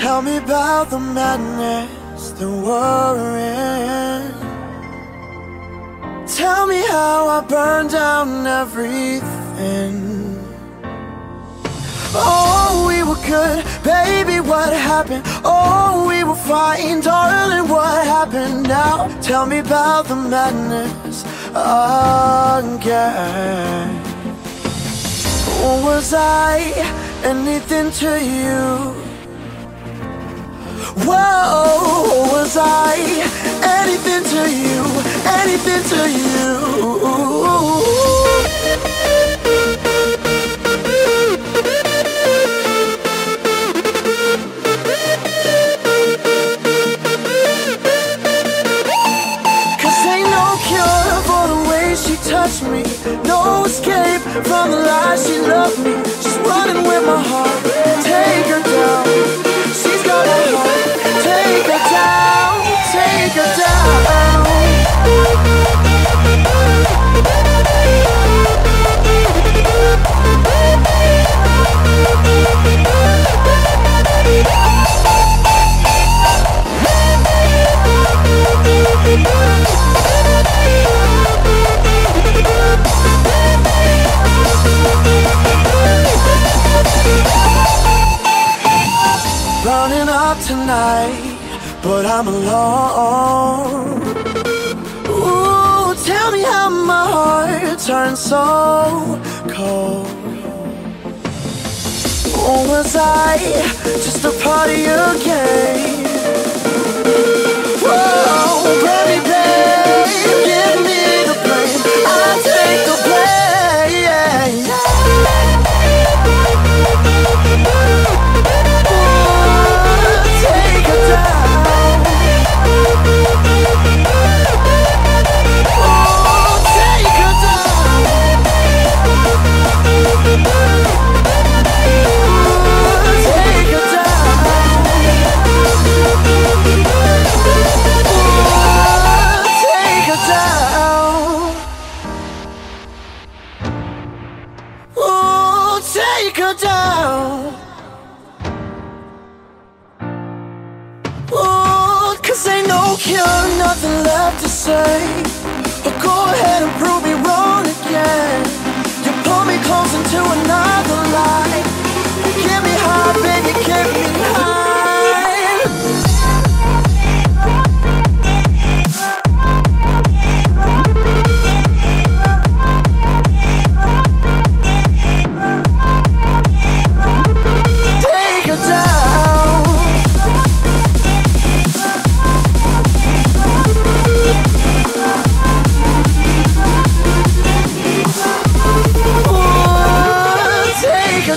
Tell me about the madness, the worrying. Tell me how I burned down everything. Oh, we were good, baby, what happened? Oh, we were fine, darling, what happened now? Tell me about the madness again. Was I anything to you? Whoa, was I anything to you? Anything to you? Cause ain't no cure for the way she touched me No escape from the lies she loved me She's running with my heart up tonight But I'm alone. Ooh, tell me how my heart turned so cold. Or was I just down Oh, cause ain't no cure, nothing left to say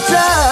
자